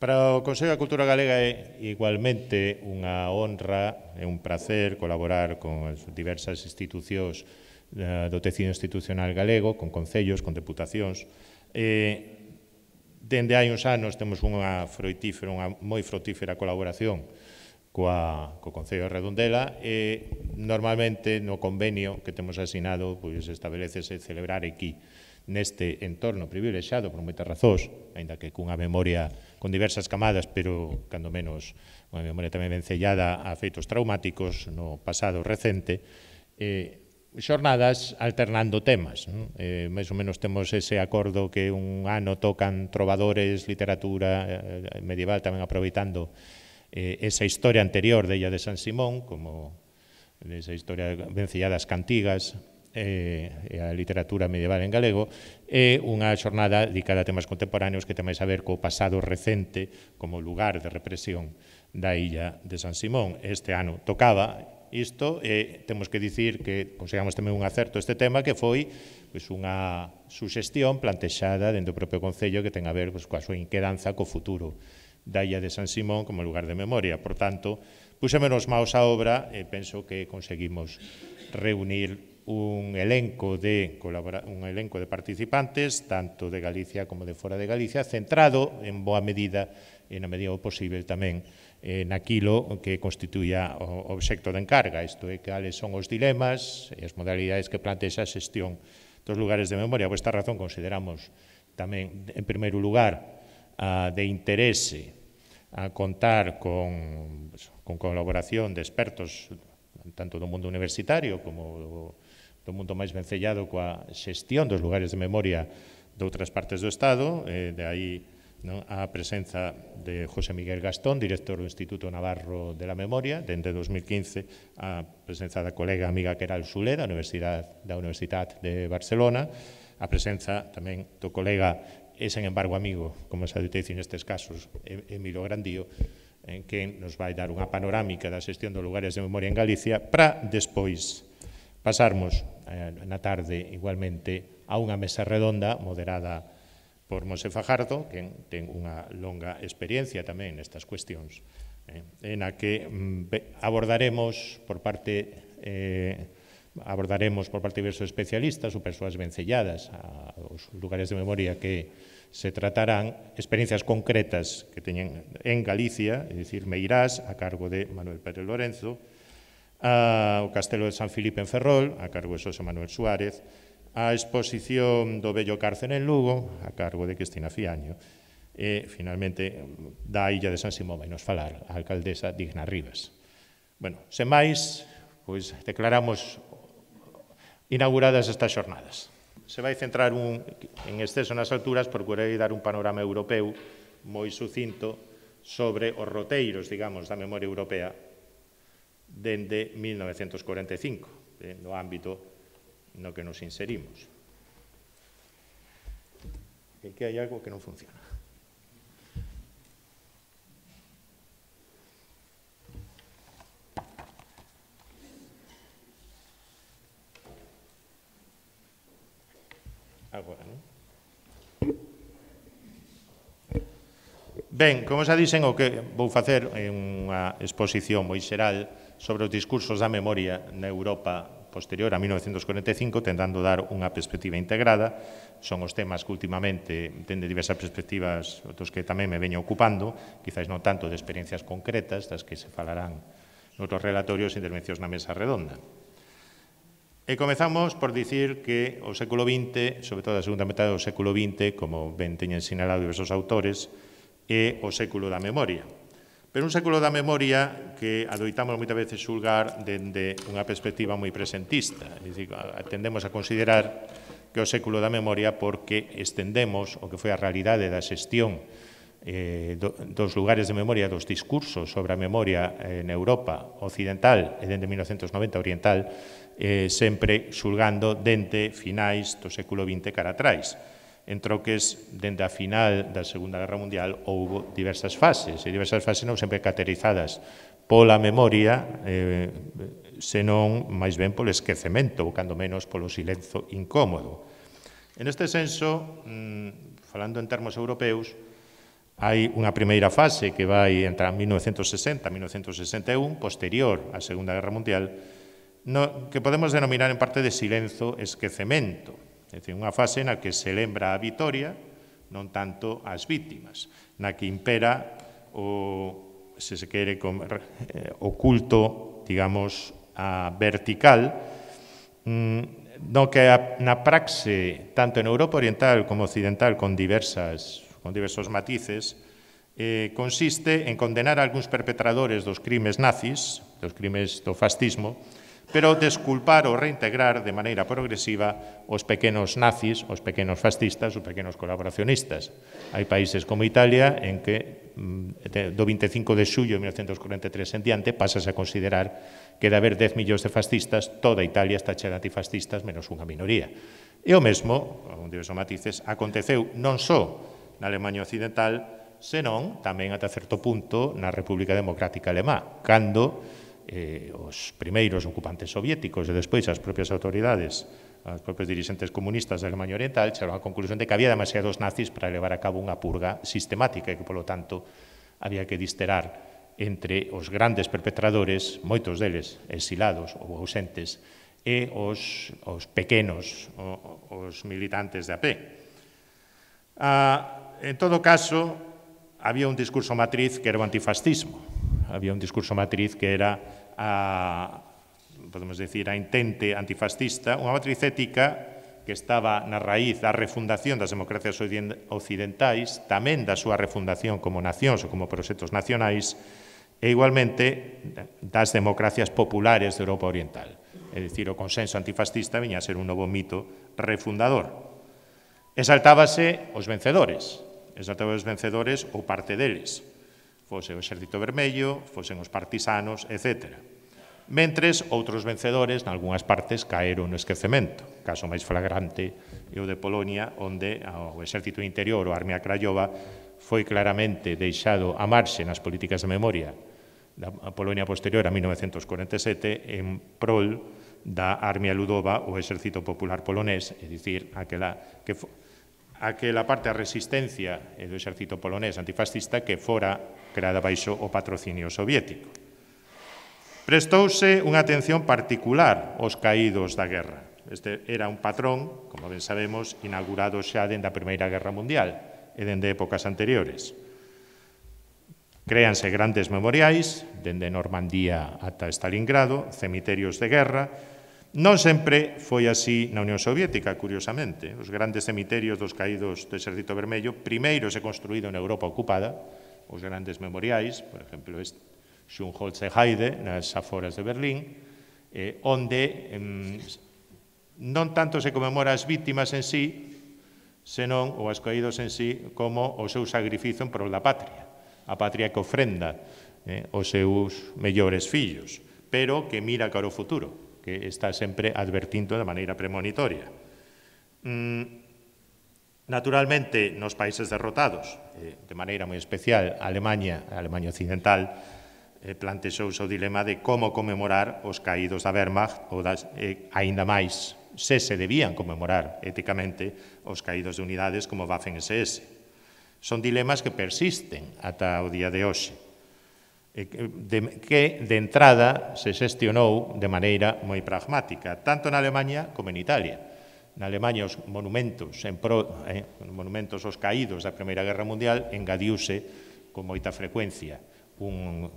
Para o Consello da Cultura Galega é igualmente unha honra e un placer colaborar con as diversas institucións eh, do tecido institucional galego, con concellos, con deputacións. E, dende hai uns anos temos unha froitífera, unha moi frutífera colaboración coa, co Concello de Redondela e normalmente no convenio que temos asinado pois establecese celebrar aquí neste entorno privilexiado por moitas razóns, aínda que cunha memoria con diversas camadas, pero cando menos unha memoria tamén vencellada a feitos traumáticos no pasado recente, eh, xornadas alternando temas. Non? Eh, mais ou menos temos ese acordo que un ano tocan trovadores, literatura eh, eh, medieval, tamén aproveitando eh, esa historia anterior de Illa de San Simón, como esa historia vencellada as cantigas, eh, a literatura medieval en galego e unha xornada dedicada a temas contemporáneos que ten máis a ver co pasado recente como lugar de represión da illa de San Simón. Este ano tocaba isto e temos que dicir que conseguimos tamén un acerto este tema que foi pois, unha suxestión plantexada dentro do propio Concello que ten a ver pois, coa súa inquedanza co futuro da illa de San Simón como lugar de memoria. Por tanto, puxémonos maos á obra e penso que conseguimos reunir un elenco de un elenco de participantes tanto de Galicia como de fora de Galicia centrado en boa medida e na medida do posible tamén eh, naquilo que constituía o obxecto de encarga, isto é, cales son os dilemas e as modalidades que plantea a xestión dos lugares de memoria. Por esta razón consideramos tamén, en primeiro lugar, a, de interese a contar con, con colaboración de expertos tanto do mundo universitario como do do mundo máis vencellado coa xestión dos lugares de memoria de outras partes do Estado, eh, de aí non? a presenza de José Miguel Gastón, director do Instituto Navarro de la Memoria, dende 2015 a presenza da colega amiga Keral Sule, da Universidade, da Universidade de Barcelona, a presenza tamén do colega e, sen embargo, amigo, como se adutece nestes casos, Emilio Grandío, en que nos vai dar unha panorámica da xestión dos lugares de memoria en Galicia, para despois Pasarmos eh, na tarde igualmente a unha mesa redonda moderada por Mose Fajardo, que ten unha longa experiencia tamén nestas cuestións, eh, en a que mm, abordaremos por parte eh, abordaremos por parte de diversos especialistas ou persoas vencelladas aos lugares de memoria que se tratarán experiencias concretas que teñen en Galicia, é dicir, Meirás, a cargo de Manuel Pérez Lorenzo, a, o Castelo de San Filipe en Ferrol, a cargo de Xosé Manuel Suárez, a exposición do Bello Cárcel en Lugo, a cargo de Cristina Fiaño, e, finalmente, da Illa de San Simón, nos falar a alcaldesa Digna Rivas. Bueno, sen máis, pois declaramos inauguradas estas xornadas. Se vai centrar un, en exceso nas alturas, procurei dar un panorama europeu moi sucinto sobre os roteiros, digamos, da memoria europea dende 1945, eh, no ámbito no que nos inserimos. E que hai algo que non funciona. Ah, Agora, non? Ben, como xa dixen, o que vou facer é unha exposición moi xeral sobre os discursos da memoria na Europa posterior a 1945, tentando dar unha perspectiva integrada. Son os temas que últimamente, tende diversas perspectivas dos que tamén me veño ocupando, quizáis non tanto de experiencias concretas, das que se falarán noutros relatorios e intervencións na mesa redonda. E comezamos por dicir que o século XX, sobre todo a segunda metade do século XX, como ben teñen sinalado diversos autores, é o século da memoria Pero un século da memoria que adoitamos moitas veces xulgar dende unha perspectiva moi presentista. É dicir, tendemos a considerar que o século da memoria porque estendemos o que foi a realidade da xestión eh, do, dos lugares de memoria, dos discursos sobre a memoria eh, en Europa occidental e dende 1990 oriental, eh, sempre xulgando dente finais do século XX cara atrás en troques dende a final da Segunda Guerra Mundial houbo diversas fases, e diversas fases non sempre caterizadas pola memoria, eh, senón máis ben polo esquecemento, ou cando menos polo silenzo incómodo. En este senso, mmm, falando en termos europeus, Hai unha primeira fase que vai entre 1960 e 1961, posterior á Segunda Guerra Mundial, no, que podemos denominar en parte de silenzo esquecemento. É dicir, unha fase na que se lembra a vitoria, non tanto as vítimas, na que impera o, se se quere, o eh, culto, digamos, a vertical, mm, no que na praxe, tanto en Europa Oriental como Occidental, con, diversas, con diversos matices, eh, consiste en condenar a algúns perpetradores dos crimes nazis, dos crimes do fascismo, pero desculpar ou reintegrar de maneira progresiva os pequenos nazis, os pequenos fascistas, os pequenos colaboracionistas. Hai países como Italia en que mm, do 25 de xullo de 1943 en diante pasas a considerar que de haber 10 millóns de fascistas, toda Italia está chea de antifascistas menos unha minoría. E o mesmo, con diversos matices, aconteceu non só na Alemanha Occidental, senón tamén ata certo punto na República Democrática Alemá, cando eh, os primeiros ocupantes soviéticos e despois as propias autoridades as propios dirigentes comunistas da Alemanha Oriental chegaron á conclusión de que había demasiados nazis para levar a cabo unha purga sistemática e que, polo tanto, había que disterar entre os grandes perpetradores, moitos deles exilados ou ausentes, e os, os pequenos, os militantes da AP. Ah, en todo caso, había un discurso matriz que era o antifascismo, había un discurso matriz que era a, podemos decir, a intente antifascista, unha matriz ética que estaba na raíz da refundación das democracias occidentais, tamén da súa refundación como nacións ou como proxectos nacionais, e igualmente das democracias populares de Europa Oriental. É dicir, o consenso antifascista viña a ser un novo mito refundador. Exaltábase os vencedores, exaltábase os vencedores ou parte deles fose o Exército Vermello, fosen os partisanos, etc. Mentres, outros vencedores, nalgúnas partes, caeron no esquecemento. Caso máis flagrante é o de Polonia, onde o Exército Interior, o Armia Craiova, foi claramente deixado a marxe nas políticas de memoria da Polonia posterior a 1947 en prol da Armia Ludova, o Exército Popular Polonés, é dicir, aquela que foi que la parte a resistencia eh, do exército polonés antifascista que fora creada baixo o patrocinio soviético. Prestouse unha atención particular aos caídos da guerra. Este era un patrón, como ben sabemos, inaugurado xa dende a Primeira Guerra Mundial e dende épocas anteriores. Créanse grandes memoriais, dende Normandía ata Stalingrado, cemiterios de guerra, Non sempre foi así na Unión Soviética, curiosamente. Os grandes cemiterios dos caídos do Exército Vermello primeiro se construído na Europa ocupada, os grandes memoriais, por exemplo, este Schönholz e Heide, nas aforas de Berlín, eh, onde eh, non tanto se conmemora as vítimas en sí, senón ou as caídos en sí, como o seu sacrificio en prol da patria, a patria que ofrenda eh, os seus mellores fillos, pero que mira cara ao futuro, que está sempre advertindo de maneira premonitoria. Mm, Naturalmente, nos países derrotados, eh, de maneira moi especial, Alemanha, a Alemanha Occidental, eh, plantexouse o dilema de como conmemorar os caídos da Wehrmacht ou das, eh, aínda máis se se debían conmemorar éticamente os caídos de unidades como Waffen-SS. Son dilemas que persisten ata o día de hoxe de, que de entrada se xestionou de maneira moi pragmática, tanto na Alemanha como en Italia. Na Alemanha os monumentos en pro, eh, monumentos aos caídos da Primeira Guerra Mundial engadiuse con moita frecuencia. Un,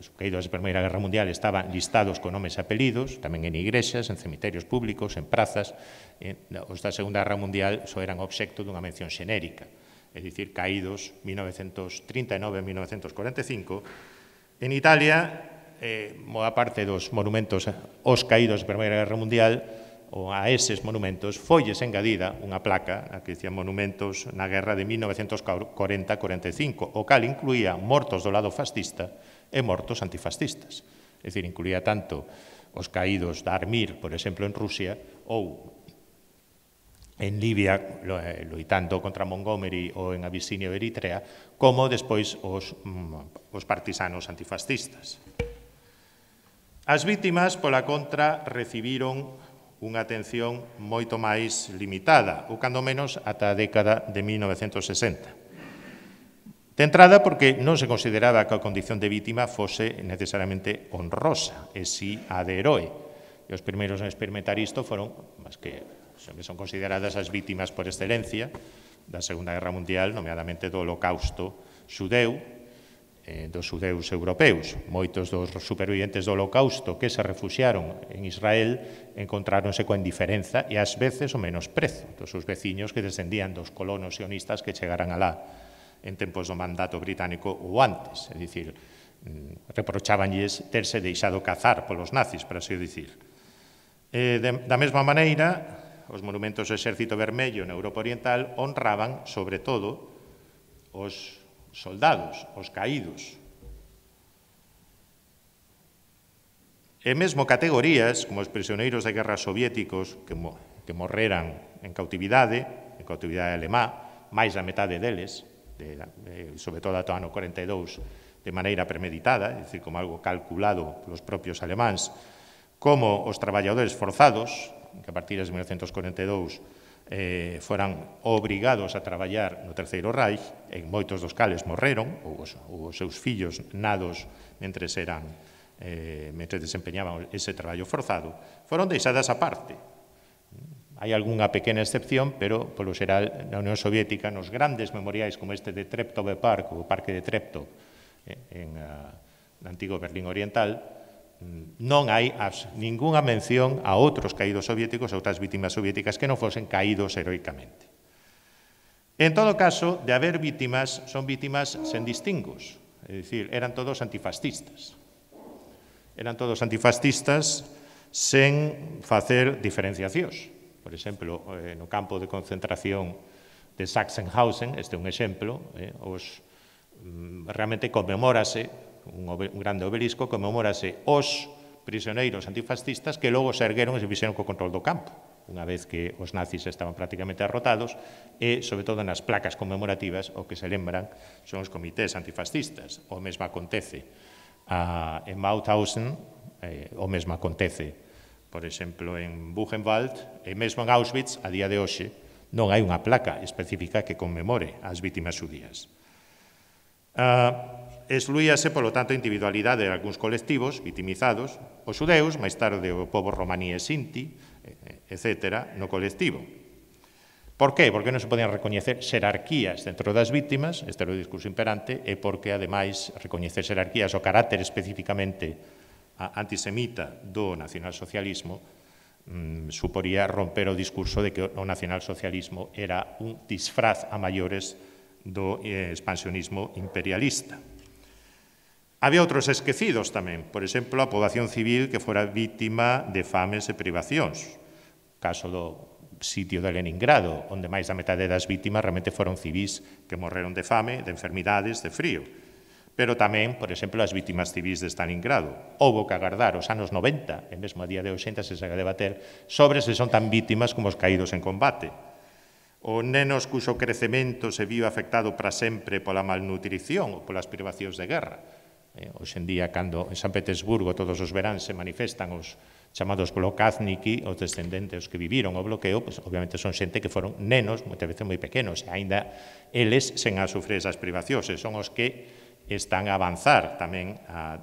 os caídos da Primeira Guerra Mundial estaban listados con nomes e apelidos, tamén en igrexas, en cemiterios públicos, en prazas. Eh, os da Segunda Guerra Mundial só eran obxecto dunha mención xenérica, é dicir, caídos 1939-1945, En Italia, eh, moa parte dos monumentos eh, os caídos da Primeira Guerra Mundial ou a eses monumentos folles engadida unha placa a que dicía monumentos na guerra de 1940-45, o cal incluía mortos do lado fascista e mortos antifascistas. É dicir, incluía tanto os caídos da Armir, por exemplo, en Rusia, ou en Libia eh, loitando contra Montgomery ou en Abisinia ou Eritrea, como despois os, mm, os partisanos antifascistas. As vítimas, pola contra, recibiron unha atención moito máis limitada, ou cando menos ata a década de 1960. De entrada, porque non se consideraba que a condición de vítima fose necesariamente honrosa, e si a de heroe. E os primeiros en experimentar isto foron, máis que sempre son consideradas as vítimas por excelencia da Segunda Guerra Mundial, nomeadamente do holocausto xudeu, eh, dos xudeus europeus. Moitos dos superviventes do holocausto que se refuxiaron en Israel encontráronse coa indiferenza e ás veces o menosprezo dos seus veciños que descendían dos colonos sionistas que chegaran alá en tempos do mandato británico ou antes, é dicir, mm, reprochábanlles terse deixado cazar polos nazis, para así dicir. Eh, de, da mesma maneira, os monumentos do Exército Vermello na Europa Oriental honraban, sobre todo, os soldados, os caídos. E mesmo categorías, como os prisioneiros de guerra soviéticos que, mo que morreran en cautividade, en cautividade alemá, máis da metade deles, de, de, sobre todo ata o ano 42, de maneira premeditada, é dicir, como algo calculado polos propios alemáns, como os traballadores forzados, que a partir de 1942 eh, foran obrigados a traballar no Terceiro Reich, en moitos dos cales morreron, ou os, ou os seus fillos nados mentres eran eh, mentre desempeñaban ese traballo forzado, foron deixadas a parte. Hai algunha pequena excepción, pero, polo xeral, na Unión Soviética, nos grandes memoriais como este de Treptov Park, o Parque de Trepto, eh, en, ah, a, no antigo Berlín Oriental, non hai as, ninguna mención a outros caídos soviéticos, a outras vítimas soviéticas que non fosen caídos heroicamente. En todo caso, de haber vítimas, son vítimas sen distingos. É dicir, eran todos antifascistas. Eran todos antifascistas sen facer diferenciacións. Por exemplo, eh, no campo de concentración de Sachsenhausen, este é un exemplo, eh, os mm, realmente conmemórase un, un grande obelisco conmemórase os prisioneiros antifascistas que logo se ergueron e se fixeron co control do campo unha vez que os nazis estaban prácticamente derrotados, e, sobre todo, nas placas conmemorativas, o que se lembran son os comités antifascistas. O mesmo acontece a, en Mauthausen, eh, o mesmo acontece, por exemplo, en Buchenwald, e mesmo en Auschwitz, a día de hoxe, non hai unha placa específica que conmemore as vítimas judías. Ah, Excluíase, polo tanto, a individualidade de algúns colectivos vitimizados, os xudeus, máis tarde o povo romaní e sinti, etc., no colectivo. Por qué? Porque non se podían recoñecer xerarquías dentro das vítimas, este era o discurso imperante, e porque, ademais, recoñecer xerarquías o carácter especificamente antisemita do nacionalsocialismo mm, suporía romper o discurso de que o nacionalsocialismo era un disfraz a maiores do eh, expansionismo imperialista. Había outros esquecidos tamén, por exemplo, a poboación civil que fora vítima de fames e privacións. Caso do sitio de Leningrado, onde máis da metade das vítimas realmente foron civis que morreron de fame, de enfermidades, de frío. Pero tamén, por exemplo, as vítimas civis de Stalingrado. Houbo que agardar os anos 90, e mesmo a día de 80 se saca debater, sobre se son tan vítimas como os caídos en combate. O nenos cuxo crecemento se viu afectado para sempre pola malnutrición ou polas privacións de guerra Eh, hoxendía, cando en San Petersburgo todos os veráns se manifestan os chamados blokazniki, os descendentes que viviron o bloqueo, pois, obviamente son xente que foron nenos, moitas veces moi pequenos, e aínda eles sen a sufrir esas privacións, e son os que están a avanzar tamén a,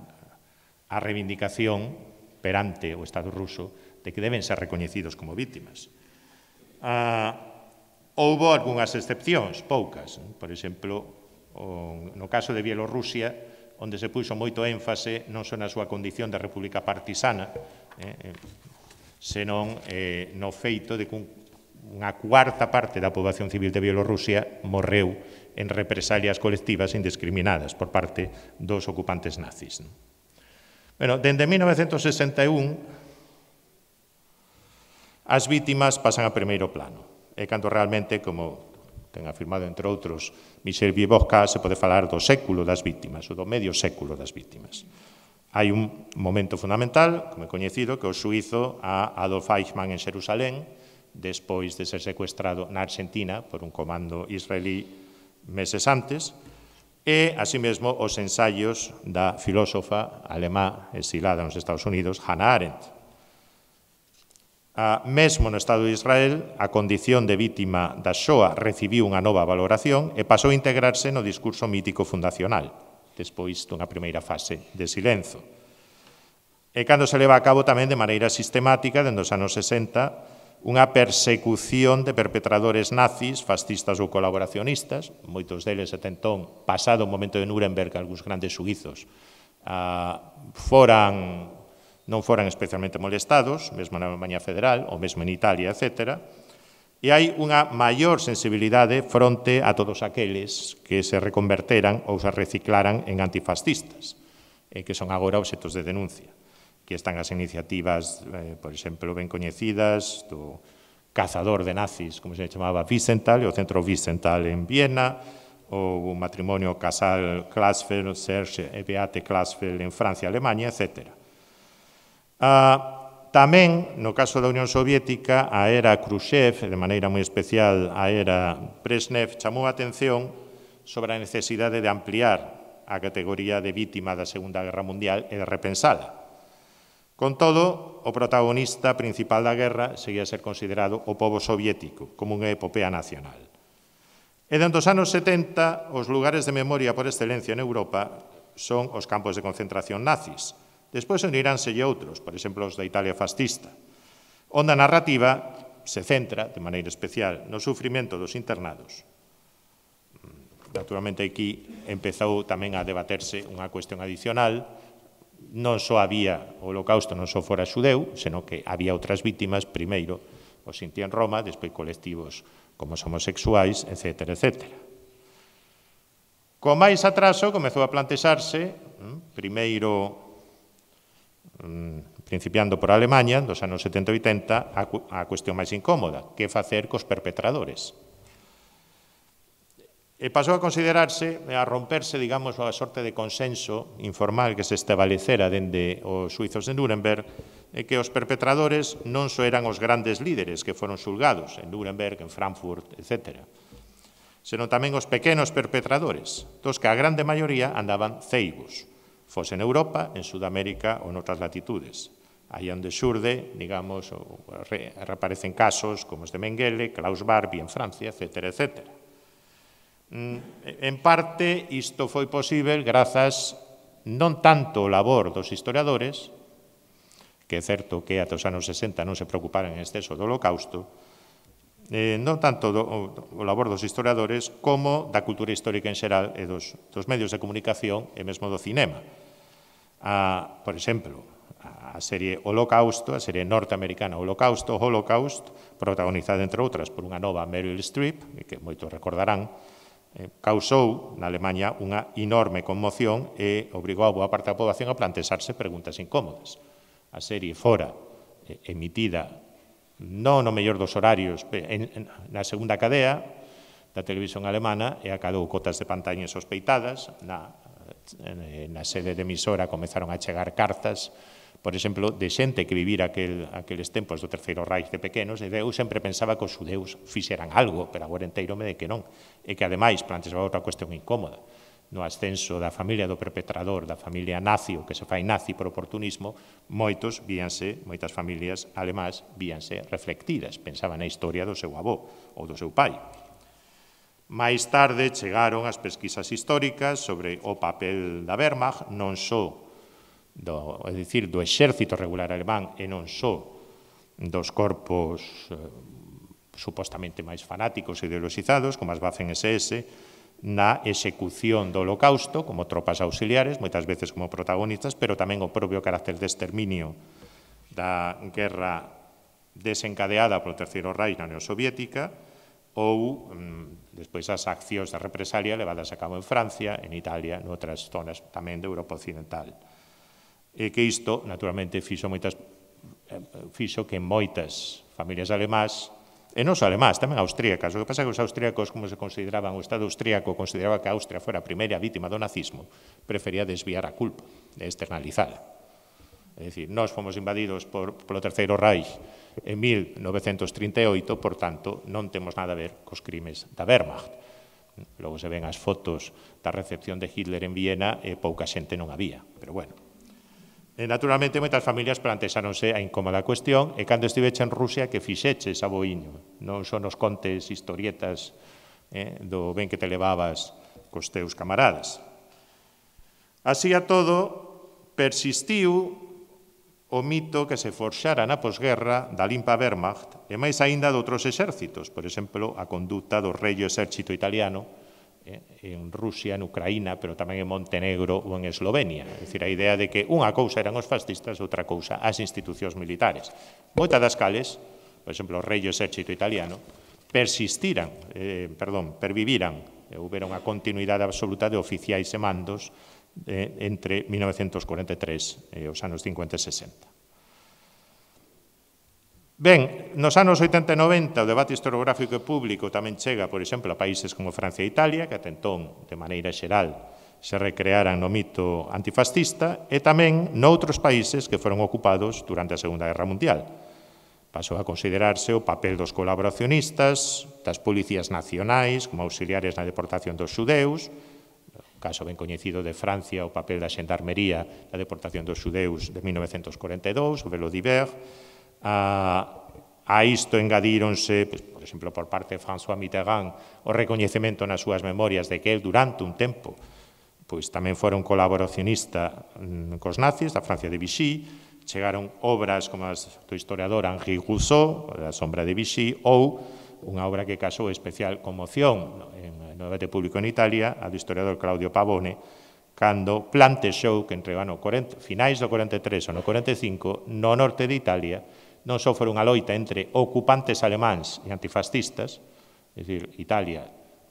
a reivindicación perante o Estado ruso de que deben ser recoñecidos como vítimas. Ah, houbo algunhas excepcións, poucas. Por exemplo, o, no caso de Bielorrusia, onde se puxo moito énfase non só na súa condición de república partisana, eh, eh, senón eh, no feito de que un, unha cuarta parte da poboación civil de Bielorrusia morreu en represalias colectivas indiscriminadas por parte dos ocupantes nazis. Non? Bueno, dende 1961, as vítimas pasan a primeiro plano. E cando realmente, como Ten afirmado, entre outros, Michel Vievosca, se pode falar do século das víctimas, ou do medio século das víctimas. Hai un momento fundamental, como é coñecido, que o suizo a Adolf Eichmann en Xerusalén, despois de ser secuestrado na Argentina por un comando israelí meses antes, e, así mesmo, os ensaios da filósofa alemá exilada nos Estados Unidos, Hannah Arendt. A, mesmo no Estado de Israel, a condición de vítima da Shoa recibiu unha nova valoración e pasou a integrarse no discurso mítico fundacional, despois dunha primeira fase de silenzo. E cando se leva a cabo tamén de maneira sistemática, dende os anos 60, unha persecución de perpetradores nazis, fascistas ou colaboracionistas, moitos deles atentón, pasado o momento de Nuremberg, algúns grandes suizos, a, foran non foran especialmente molestados, mesmo na Alemanha Federal, ou mesmo en Italia, etc. E hai unha maior sensibilidade fronte a todos aqueles que se reconverteran ou se reciclaran en antifascistas, e que son agora obxetos de denuncia. Que están as iniciativas, eh, por exemplo, ben coñecidas do cazador de nazis, como se chamaba Wiesenthal, e o centro Wiesenthal en Viena, ou o matrimonio casal Klasfeld, Serge e Beate Klasfeld en Francia e Alemanha, etcétera Ah, tamén, no caso da Unión Soviética, a era Khrushchev, de maneira moi especial a era Brezhnev, chamou a atención sobre a necesidade de ampliar a categoría de vítima da Segunda Guerra Mundial e de repensala. Con todo, o protagonista principal da guerra seguía a ser considerado o povo soviético como unha epopea nacional. E dentro dos anos 70, os lugares de memoria por excelencia en Europa son os campos de concentración nazis, Despois uniránselle outros, por exemplo, os da Italia fascista, onde a narrativa se centra, de maneira especial, no sufrimento dos internados. Naturalmente, aquí empezou tamén a debaterse unha cuestión adicional, non só había o holocausto, non só fora xudeu, senón que había outras vítimas, primeiro os sinti en Roma, despois colectivos como os homosexuais, etc. etc. Con máis atraso comezou a plantexarse, mm, primeiro Mm, principiando por Alemania, dos anos 70 e 80, a, a cuestión máis incómoda, que facer cos perpetradores. E pasou a considerarse, a romperse, digamos, a sorte de consenso informal que se establecera dende os suizos de Nuremberg, e que os perpetradores non só eran os grandes líderes que foron xulgados en Nuremberg, en Frankfurt, etc., senón tamén os pequenos perpetradores, dos que a grande maioría andaban ceibos fose en Europa, en Sudamérica ou noutras latitudes. Aí onde xurde, digamos, reaparecen casos como os de Mengele, Klaus Barbie en Francia, etc. etc. Mm, en parte, isto foi posible grazas non tanto o labor dos historiadores, que é certo que ata os anos 60 non se preocuparan en exceso do holocausto, eh, non tanto do, o labor dos historiadores como da cultura histórica en xeral e dos, dos medios de comunicación e mesmo do cinema. A, por exemplo, a serie Holocausto, a serie norteamericana Holocausto, Holocaust, protagonizada, entre outras, por unha nova Meryl Streep, que moitos recordarán, eh, causou na Alemanha unha enorme conmoción e obrigou a boa parte da poboación a plantexarse preguntas incómodas. A serie fora eh, emitida non no mellor dos horarios en, en, na segunda cadea da televisión alemana e acadou cotas de pantaña sospeitadas na, eh, na sede de emisora comezaron a chegar cartas por exemplo, de xente que vivira aquel, aqueles tempos do Terceiro Reich de pequenos, e eu sempre pensaba que os judeus fixeran algo, pero agora enteirome de que non, e que ademais plantexaba outra cuestión incómoda no ascenso da familia do perpetrador, da familia nazi, o que se fai nazi por oportunismo, moitos víanse, moitas familias alemás víanse reflectidas, pensaban na historia do seu avó ou do seu pai. Mais tarde chegaron as pesquisas históricas sobre o papel da Wehrmacht, non só do, é dicir, do exército regular alemán e non só dos corpos eh, supostamente máis fanáticos e ideologizados, como as Waffen-SS, na execución do holocausto, como tropas auxiliares, moitas veces como protagonistas, pero tamén o propio carácter de exterminio da guerra desencadeada polo Terceiro Reich na Unión Soviética, ou mm, despois as accións de represalia levadas a cabo en Francia, en Italia, noutras zonas tamén de Europa Occidental. E que isto, naturalmente, fixo, moitas, eh, fixo que moitas familias alemás e non só alemás, tamén austríacas. O que pasa é que os austríacos, como se consideraban, o Estado austríaco consideraba que Austria fora a primeira vítima do nazismo, prefería desviar a culpa externalizala. É dicir, nós fomos invadidos por, polo Terceiro Reich en 1938, por tanto, non temos nada a ver cos crimes da Wehrmacht. Logo se ven as fotos da recepción de Hitler en Viena e pouca xente non había, pero bueno. E, naturalmente, moitas familias plantexaronse a incómoda cuestión e cando estive en Rusia que fixeches a boiño, non son os contes historietas eh, do ben que te levabas cos teus camaradas. Así a todo, persistiu o mito que se forxara na posguerra da limpa Wehrmacht e máis aínda de outros exércitos, por exemplo, a conduta do rei exército italiano Eh, en Rusia, en Ucraína, pero tamén en Montenegro ou en Eslovenia. É dicir, a idea de que unha cousa eran os fascistas, outra cousa as institucións militares. Moita das cales, por exemplo, o rei exército italiano, persistiran, eh, perdón, perviviran, houbera unha continuidade absoluta de oficiais e mandos eh, entre 1943 e os anos 50 e 60. Ben, nos anos 80 e 90 o debate historiográfico e público tamén chega, por exemplo, a países como Francia e Italia, que atentón, de maneira xeral, se recrearan no mito antifascista, e tamén noutros países que foron ocupados durante a Segunda Guerra Mundial. Pasou a considerarse o papel dos colaboracionistas, das policías nacionais como auxiliares na deportación dos xudeus, caso ben coñecido de Francia, o papel da xendarmería na deportación dos xudeus de 1942, o velo d'Iber, A, a isto engadíronse, pues, por exemplo, por parte de François Mitterrand, o recoñecemento nas súas memorias de que el durante un tempo pois tamén fora un colaboracionista mm, cos nazis, da Francia de Vichy, chegaron obras como as do historiador Henri Rousseau, A sombra de Vichy, ou unha obra que casou especial conmoción en no debate público en Italia, a do historiador Claudio Pavone, cando plantexou que entre o ano 40, finais do 43 ou no 45, no norte de Italia, non só foi unha loita entre ocupantes alemáns e antifascistas, é dicir, Italia,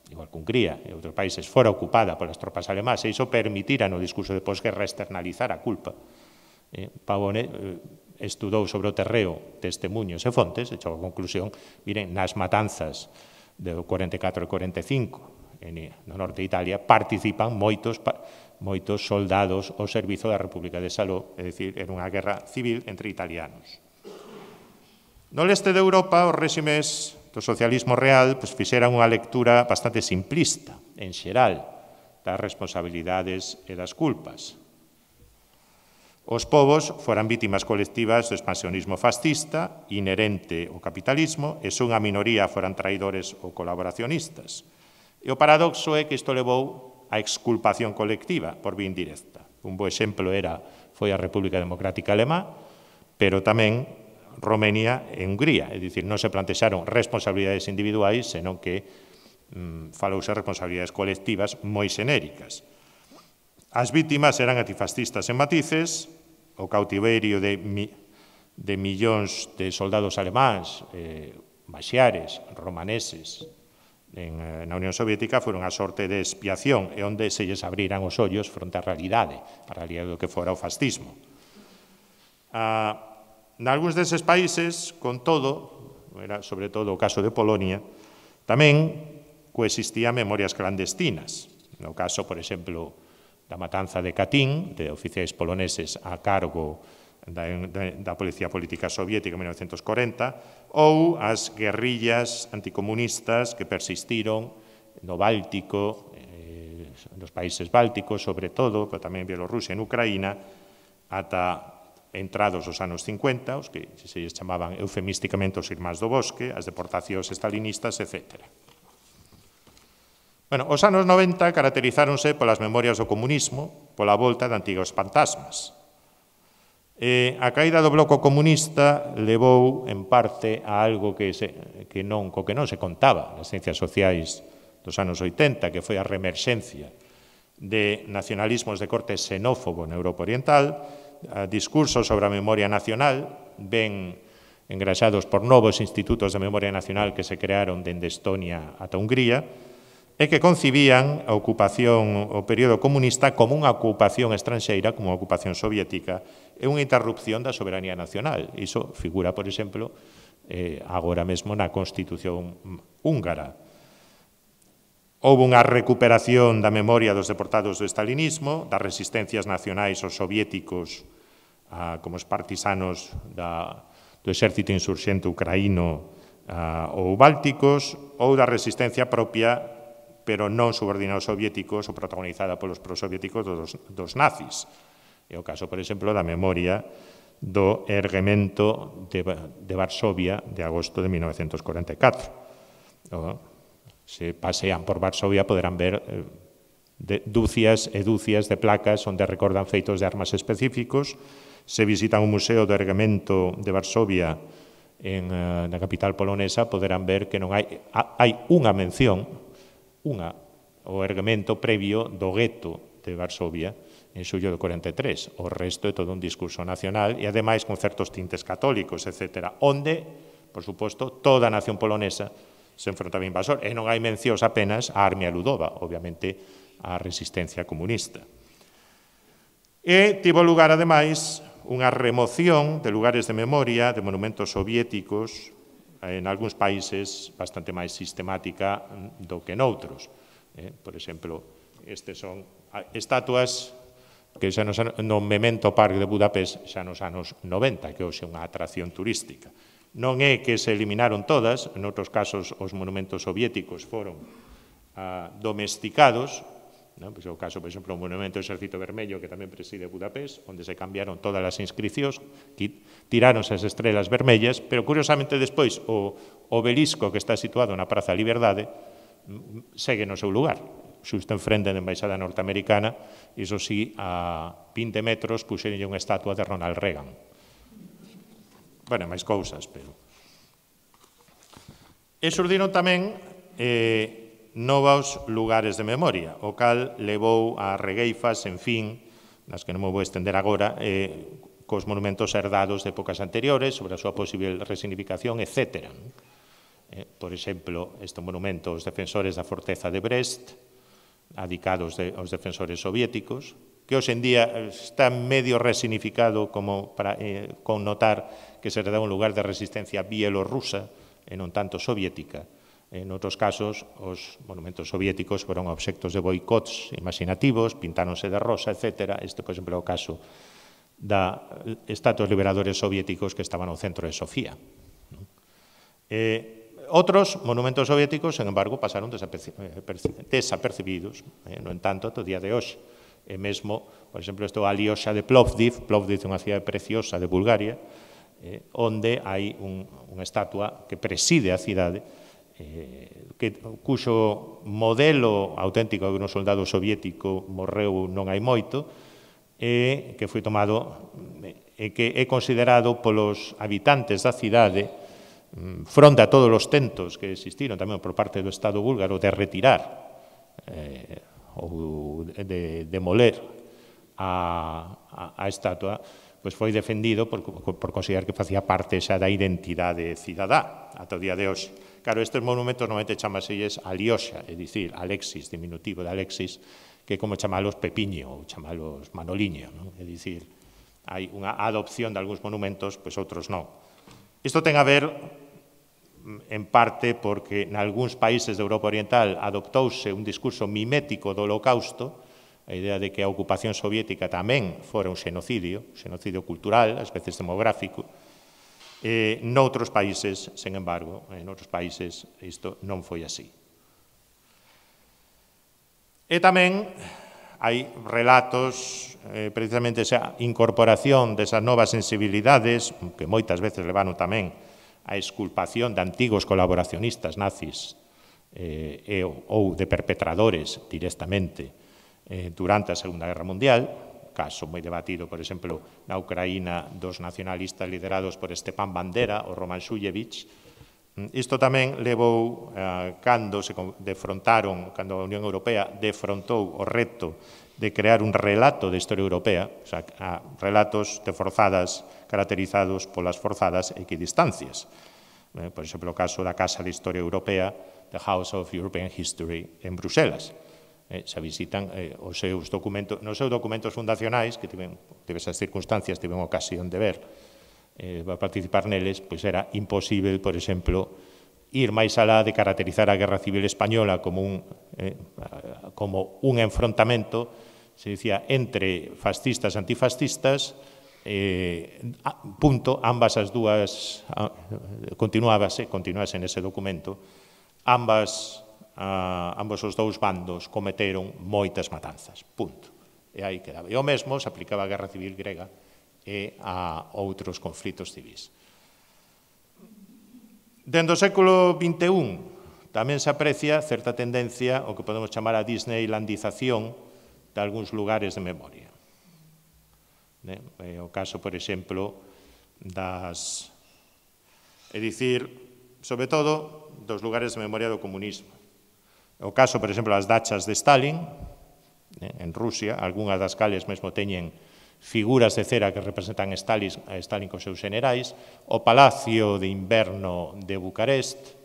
igual que Hungría e outros países, fora ocupada polas tropas alemás, e iso permitira no discurso de posguerra externalizar a culpa. Eh, Pavone eh, estudou sobre o terreo testemunhos e Fontes, e chegou a conclusión, miren, nas matanzas de 44 e 45 en, no norte de Italia, participan moitos moitos soldados ao servizo da República de Saló, é dicir, era unha guerra civil entre italianos. No leste de Europa, os réximes do socialismo real pois, fixeran unha lectura bastante simplista, en xeral, das responsabilidades e das culpas. Os povos foran vítimas colectivas do expansionismo fascista, inherente ao capitalismo, e son a minoría foran traidores ou colaboracionistas. E o paradoxo é que isto levou a exculpación colectiva por vía indirecta. Un bo exemplo era foi a República Democrática Alemá, pero tamén Romanía e Hungría. É dicir, non se plantexaron responsabilidades individuais, senón que mm, falouse responsabilidades colectivas moi xenéricas. As vítimas eran antifascistas en matices, o cautiverio de, mi, de millóns de soldados alemáns, eh, baxiares, romaneses, en, eh, na Unión Soviética foron a sorte de expiación e onde se lles abriran os ollos fronte á realidade, a realidade do que fora o fascismo. A, Nalgúns deses países, con todo, era sobre todo o caso de Polonia, tamén coexistían memorias clandestinas. No caso, por exemplo, da matanza de Katyn, de oficiais poloneses a cargo da, da, Policía Política Soviética en 1940, ou as guerrillas anticomunistas que persistiron no Báltico, eh, nos países bálticos, sobre todo, pero tamén en Bielorrusia e en Ucraína, ata entrados os anos 50, os que se lles chamaban eufemísticamente os irmáns do bosque, as deportacións estalinistas, etc. Bueno, os anos 90 caracterizáronse polas memorias do comunismo, pola volta de antigos fantasmas. E a caída do bloco comunista levou en parte a algo que, se, que non, co que non se contaba nas ciencias sociais dos anos 80, que foi a remerxencia de nacionalismos de corte xenófobo na Europa Oriental, discursos sobre a memoria nacional, ben engraxados por novos institutos de memoria nacional que se crearon dende Estonia ata Hungría, e que concibían a ocupación, o período comunista como unha ocupación estranxeira, como unha ocupación soviética, e unha interrupción da soberanía nacional. Iso figura, por exemplo, eh, agora mesmo na Constitución húngara. Houve unha recuperación da memoria dos deportados do estalinismo, das resistencias nacionais aos soviéticos ah, como os partisanos da, do exército insurxente ucraíno ah, ou bálticos, ou da resistencia propia pero non subordinados soviéticos ou protagonizada polos prosoviéticos dos, dos nazis. É o caso, por exemplo, da memoria do erguemento de, de Varsovia de agosto de 1944. O, se pasean por Varsovia poderán ver eh, de, dúcias e dúcias de placas onde recordan feitos de armas específicos. Se visitan o Museo do Ergamento de Varsovia en, eh, na capital polonesa, poderán ver que non hai, hai unha mención, unha, o ergamento previo do gueto de Varsovia en xullo do 43. O resto é todo un discurso nacional e, ademais, con certos tintes católicos, etc. Onde, por suposto, toda a nación polonesa se enfrontaba invasor. E non hai mencións apenas á armia ludova, obviamente á resistencia comunista. E tivo lugar, ademais, unha remoción de lugares de memoria de monumentos soviéticos en algúns países bastante máis sistemática do que noutros. Eh, por exemplo, estes son estatuas que xa nos, no Memento Park de Budapest xa nos anos 90, que hoxe é unha atracción turística. Non é que se eliminaron todas, en outros casos os monumentos soviéticos foron ah, domesticados, non? Pois é o caso, por exemplo, o monumento do Exército Vermello que tamén preside Budapest, onde se cambiaron todas as inscricións, tiráronse as estrelas vermellas, pero curiosamente despois o obelisco que está situado na Praza Liberdade mm, segue no seu lugar, xusto enfrente da Embaixada Norteamericana, iso sí, a 20 metros puxeron unha estatua de Ronald Reagan, bueno, máis cousas, pero... E surdiron tamén eh, novos lugares de memoria, o cal levou a regueifas, en fin, nas que non me vou estender agora, eh, cos monumentos herdados de épocas anteriores, sobre a súa posible resignificación, etc. Eh, por exemplo, este monumento aos defensores da forteza de Brest, adicados de, aos defensores soviéticos, que hoxe en día está medio resignificado como para eh, connotar que se da un lugar de resistencia bielorrusa e non tanto soviética. En outros casos, os monumentos soviéticos foron obxectos de boicots imaginativos, pintáronse de rosa, etc. Este, por exemplo, é o caso da eh, estatuas liberadores soviéticos que estaban no centro de Sofía. Eh, Outros monumentos soviéticos, sen embargo, pasaron eh, desapercibidos, eh, no entanto, do día de hoxe. E mesmo, por exemplo, estou a Lioxa de Plovdiv, Plovdiv é unha cidade preciosa de Bulgaria, eh, onde hai un, unha estatua que preside a cidade, eh, que, cuxo modelo auténtico de un soldado soviético morreu non hai moito, e eh, que foi tomado e eh, que é considerado polos habitantes da cidade mm, fronte a todos os tentos que existiron tamén por parte do Estado búlgaro de retirar eh, ou de demoler a, a, a estatua, pois foi defendido por, por considerar que facía parte xa da identidade cidadá ata o día de hoxe. Claro, estes monumentos normalmente chamaselles Alioxa, é dicir, Alexis, diminutivo de Alexis, que como chamalos Pepiño ou chamalos Manoliño, non? é dicir, hai unha adopción de algúns monumentos, pois outros non. Isto ten a ver en parte porque nalgúns países de Europa Oriental adoptouse un discurso mimético do holocausto, a idea de que a ocupación soviética tamén fora un xenocidio, xenocidio cultural, ás veces demográfico, eh, noutros países, sen embargo, en outros países isto non foi así. E tamén hai relatos, eh, precisamente esa incorporación desas novas sensibilidades, que moitas veces levaron tamén a exculpación de antigos colaboracionistas nazis eh, e, ou de perpetradores directamente eh, durante a Segunda Guerra Mundial, caso moi debatido, por exemplo, na Ucraína dos nacionalistas liderados por Stepan Bandera ou Roman Šulevich, mm, Isto tamén levou, eh, cando se defrontaron, cando a Unión Europea defrontou o reto de crear un relato de historia europea, o sea, a relatos de forzadas caracterizados polas forzadas equidistancias. Eh, por exemplo, o caso da Casa de Historia Europea, The House of European History, en Bruselas. Eh, se visitan eh, os seus documentos, nos seus documentos fundacionais, que tiven, diversas circunstancias tiven ocasión de ver, eh, participar neles, pois era imposible, por exemplo, ir máis alá de caracterizar a Guerra Civil Española como un, eh, como un enfrontamento se dicía entre fascistas e antifascistas, eh, punto, ambas as dúas, continuábase, continuase ese documento, ambas, ah, ambos os dous bandos cometeron moitas matanzas, punto. E aí quedaba. E o mesmo se aplicaba a Guerra Civil Grega e a outros conflitos civis. Dendo o século XXI tamén se aprecia certa tendencia o que podemos chamar a Disneylandización de algúns lugares de memoria. Né? É o caso, por exemplo, das... É dicir, sobre todo, dos lugares de memoria do comunismo. O caso, por exemplo, das dachas de Stalin, en Rusia, algunhas das cales mesmo teñen figuras de cera que representan Stalin, a Stalin cos seus generais, o Palacio de Inverno de Bucarest,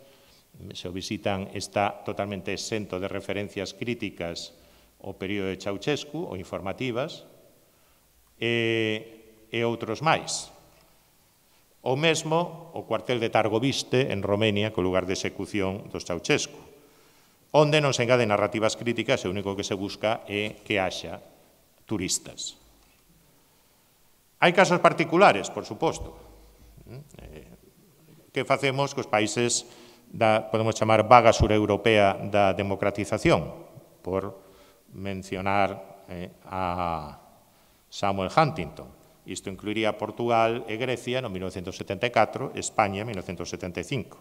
se o visitan está totalmente exento de referencias críticas o período de Chauchescu, o informativas, e, e outros máis. O mesmo o cuartel de Targoviste, en Romenia, co lugar de execución dos Chauchescu, onde non se engade narrativas críticas e o único que se busca é que haxa turistas. Hai casos particulares, por suposto. Eh, que facemos cos países da, podemos chamar, vaga sureuropea da democratización, por mencionar eh, a Samuel Huntington. Isto incluiría Portugal e Grecia no 1974, España en 1975.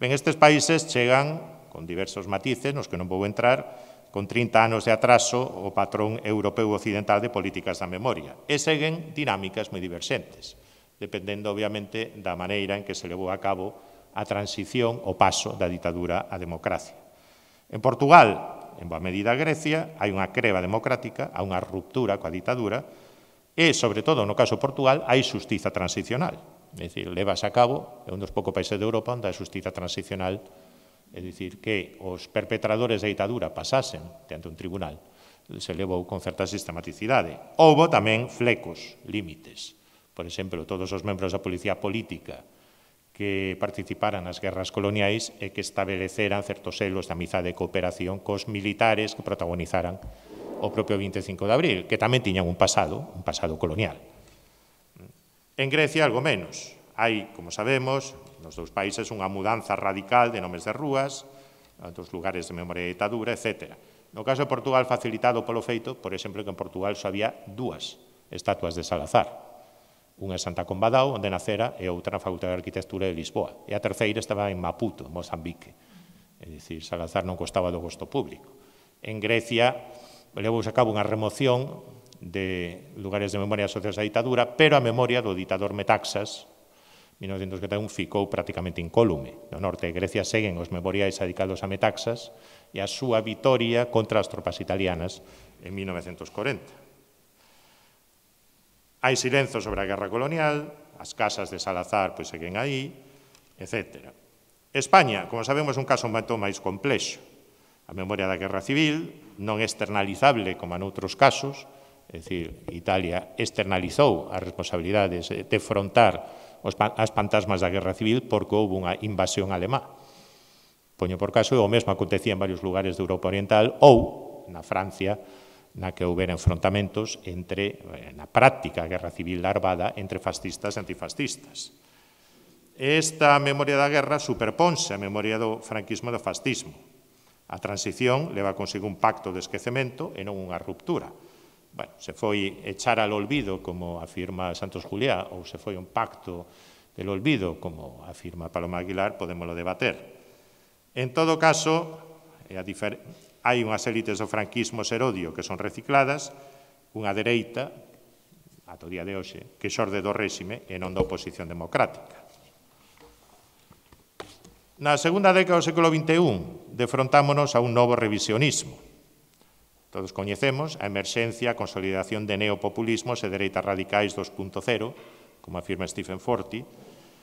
En estes países chegan, con diversos matices, nos que non vou entrar, con 30 anos de atraso o patrón europeo occidental de políticas da memoria. E seguen dinámicas moi diverxentes, dependendo, obviamente, da maneira en que se levou a cabo a transición o paso da ditadura á democracia. En Portugal, en boa medida a Grecia, hai unha creva democrática, hai unha ruptura coa ditadura, e, sobre todo, no caso Portugal, hai xustiza transicional. É dicir, levas a cabo, é un dos poucos países de Europa onde a xustiza transicional, é dicir, que os perpetradores da ditadura pasasen diante un tribunal, se levou con certa sistematicidade. Houbo tamén flecos, límites. Por exemplo, todos os membros da policía política, que participaran nas guerras coloniais e que estableceran certos selos de amizade e cooperación cos militares que protagonizaran o propio 25 de abril, que tamén tiñan un pasado, un pasado colonial. En Grecia algo menos. Hai, como sabemos, nos dous países unha mudanza radical de nomes de rúas, dos lugares de memoria de ditadura, etc. No caso de Portugal facilitado polo feito, por exemplo, que en Portugal só había dúas estatuas de Salazar, unha en Santa Combadao, onde nacera, e outra na Facultade de Arquitectura de Lisboa. E a terceira estaba en Maputo, Mozambique. É dicir, Salazar non costaba do gosto público. En Grecia levouse a cabo unha remoción de lugares de memoria asociados á ditadura, pero a memoria do ditador Metaxas, 1951, ficou prácticamente incólume. No norte de Grecia seguen os memoriais dedicados a Metaxas e a súa vitoria contra as tropas italianas en 1940. Hai silenzo sobre a guerra colonial, as casas de Salazar pois seguen aí, etc. España, como sabemos, un caso moito máis complexo. A memoria da guerra civil non é externalizable como en outros casos, é dicir, Italia externalizou as responsabilidades de frontar os, as fantasmas da guerra civil porque houve unha invasión alemá. Poño por caso, o mesmo acontecía en varios lugares de Europa Oriental ou na Francia na que houbera enfrontamentos entre, eh, na práctica, guerra civil larvada entre fascistas e antifascistas. Esta memoria da guerra superponse a memoria do franquismo e do fascismo. A transición leva consigo un pacto de esquecemento e non unha ruptura. Bueno, se foi echar al olvido, como afirma Santos Juliá, ou se foi un pacto del olvido, como afirma Paloma Aguilar, podémoslo debater. En todo caso, a diferencia hai unhas élites do franquismo serodio que son recicladas, unha dereita, ata o día de hoxe, que xorde do réxime e non da oposición democrática. Na segunda década do século XXI, defrontámonos a un novo revisionismo. Todos coñecemos a emerxencia, a consolidación de neopopulismos e dereitas radicais 2.0, como afirma Stephen Forti,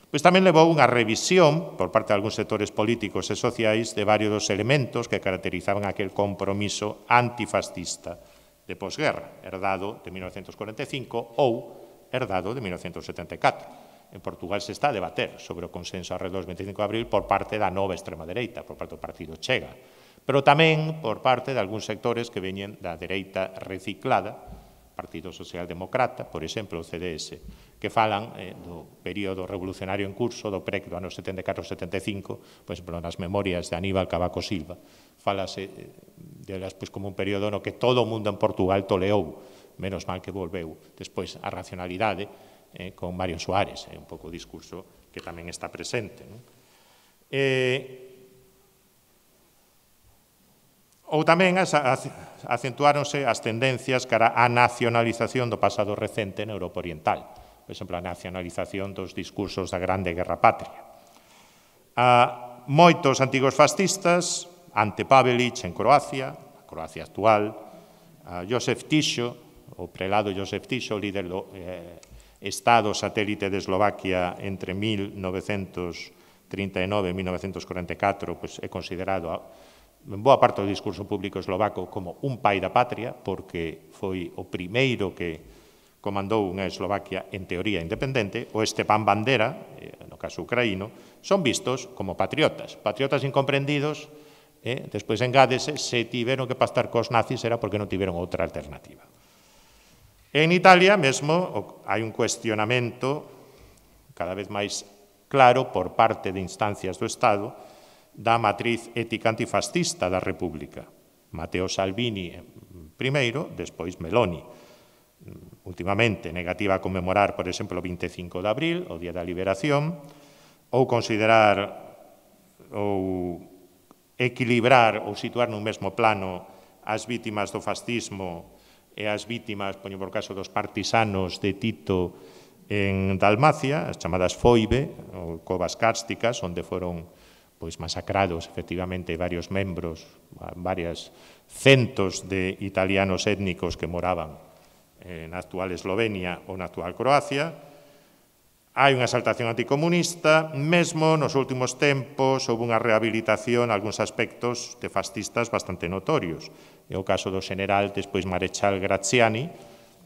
Pois tamén levou unha revisión por parte de algúns sectores políticos e sociais de varios dos elementos que caracterizaban aquel compromiso antifascista de posguerra, herdado de 1945 ou herdado de 1974. En Portugal se está a debater sobre o consenso alrededor do 25 de abril por parte da nova extrema dereita, por parte do partido Chega, pero tamén por parte de algúns sectores que veñen da dereita reciclada, Partido Socialdemocrata, por exemplo, o CDS, que falan eh, do período revolucionario en curso, do PREC do ano 74-75, por exemplo, nas memorias de Aníbal Cabaco Silva, falase eh, delas pois, como un período no que todo o mundo en Portugal toleou, menos mal que volveu despois a racionalidade eh, con Mario Suárez, é eh, un pouco o discurso que tamén está presente. Non? Eh, Ou tamén as, acentuáronse as tendencias cara á nacionalización do pasado recente na Europa Oriental, por exemplo, a nacionalización dos discursos da Grande Guerra Patria. A, moitos antigos fascistas, Ante Pavelic en Croacia, a Croacia actual, a Josef Tiso, o prelado Josef Tiso, líder do eh, Estado satélite de Eslovaquia entre 1939 e 1944, pois é considerado en boa parte do discurso público eslovaco como un pai da patria, porque foi o primeiro que comandou unha Eslovaquia en teoría independente, o Estepan Bandera, eh, no caso ucraíno, son vistos como patriotas, patriotas incomprendidos, eh? despois engádese, eh, se tiveron que pastar cos nazis era porque non tiveron outra alternativa. En Italia mesmo hai un cuestionamento cada vez máis claro por parte de instancias do Estado da matriz ética antifascista da República. Mateo Salvini eh, primeiro, despois Meloni. Mm, últimamente, negativa a conmemorar, por exemplo, o 25 de abril, o Día da Liberación, ou considerar ou equilibrar ou situar nun mesmo plano as vítimas do fascismo e as vítimas, poño por caso, dos partisanos de Tito en Dalmacia, as chamadas FOIBE, ou covas cársticas, onde foron pois masacrados efectivamente varios membros, varias centos de italianos étnicos que moraban en actual Eslovenia ou na actual Croacia. Hai unha exaltación anticomunista, mesmo nos últimos tempos houve unha rehabilitación algúns aspectos de fascistas bastante notorios. É o caso do general despois Marechal Graziani,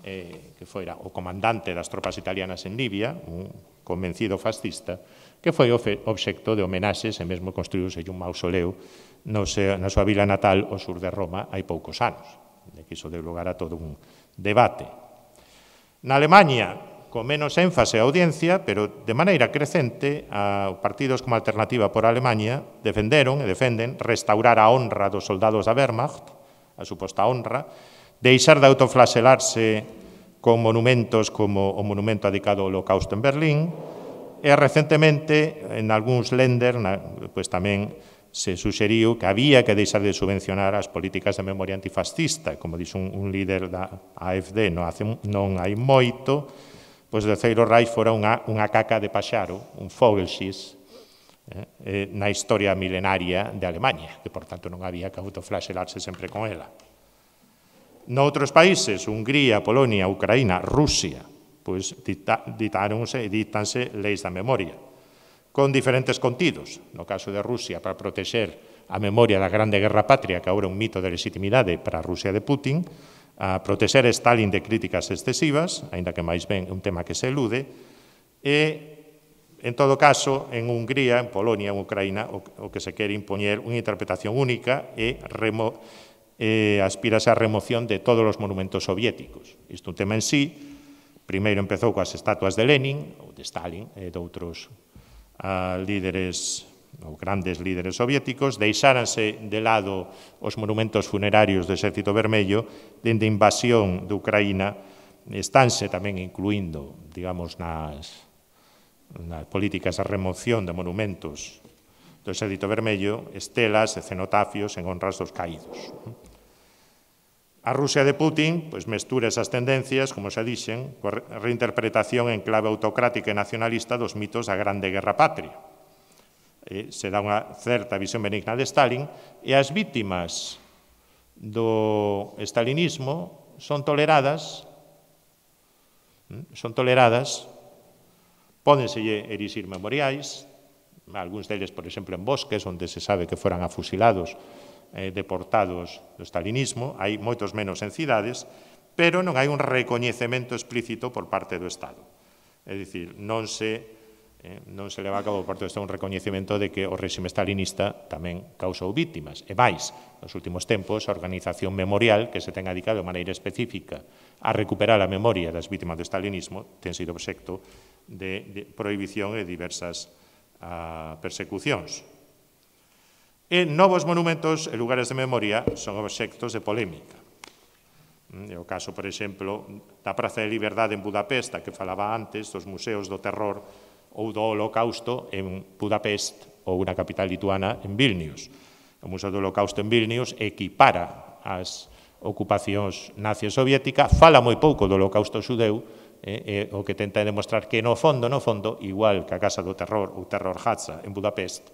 eh, que foi o comandante das tropas italianas en Libia, un convencido fascista, que foi obxecto de homenaxes e mesmo construíuse un mausoleo no na súa vila natal ao sur de Roma hai poucos anos, de que iso deu lugar a todo un debate. Na Alemanha, con menos énfase a audiencia, pero de maneira crecente, a partidos como Alternativa por Alemanha defenderon e defenden restaurar a honra dos soldados da Wehrmacht, a suposta honra, deixar de autoflaselarse con monumentos como o monumento dedicado ao holocausto en Berlín, E recentemente, en algúns lender, na, pois tamén se suxeriu que había que deixar de subvencionar as políticas de memoria antifascista, como dixo un, un líder da AFD non, hace, non hai moito, pois o Zeiro Reich fora unha, unha caca de paxaro, un Vogelschiss, eh, eh, na historia milenaria de Alemanha, que, por tanto, non había que autoflaxelarse sempre con ela. Noutros países, Hungría, Polonia, Ucraína, Rusia, pois dita, ditaronse e dítanse leis da memoria, con diferentes contidos. No caso de Rusia, para protexer a memoria da Grande Guerra Patria, que agora é un mito de legitimidade para a Rusia de Putin, a protexer Stalin de críticas excesivas, aínda que máis ben un tema que se elude, e En todo caso, en Hungría, en Polonia, en Ucraína, o, o que se quere impoñer unha interpretación única e remo, eh, aspirase a remoción de todos os monumentos soviéticos. Isto é un tema en sí, Primeiro empezou coas estatuas de Lenin, ou de Stalin, e de outros uh, ah, líderes ou grandes líderes soviéticos, deixáranse de lado os monumentos funerarios do Exército Vermello dende a invasión de Ucraína, estánse tamén incluindo, digamos, nas, nas políticas de remoción de monumentos do Exército Vermello, estelas e cenotafios en honras dos caídos. A Rusia de Putin pois, mestura esas tendencias, como xa dixen, coa reinterpretación en clave autocrática e nacionalista dos mitos da Grande Guerra Patria. E se dá unha certa visión benigna de Stalin e as vítimas do stalinismo son toleradas mm, son toleradas pódenselle erixir memoriais algúns deles, por exemplo, en bosques onde se sabe que foran afusilados eh, deportados do stalinismo, hai moitos menos en cidades, pero non hai un recoñecemento explícito por parte do Estado. É dicir, non se eh, non se leva a cabo por parte do Estado un recoñecemento de que o réxime stalinista tamén causou vítimas. E máis, nos últimos tempos, a organización memorial que se ten adicado de maneira específica a recuperar a memoria das vítimas do stalinismo ten sido obxecto de, de prohibición e diversas a, persecucións. E novos monumentos e lugares de memoria son obxectos de polémica. É mm, o caso, por exemplo, da Praza de Liberdade en Budapest, que falaba antes, dos museos do terror ou do holocausto en Budapest ou na capital lituana en Vilnius. O Museo do Holocausto en Vilnius equipara as ocupacións nazi-soviética, fala moi pouco do holocausto xudeu, eh, eh, o que tenta demostrar que no fondo, no fondo, igual que a Casa do Terror ou Terror Hatza en Budapest,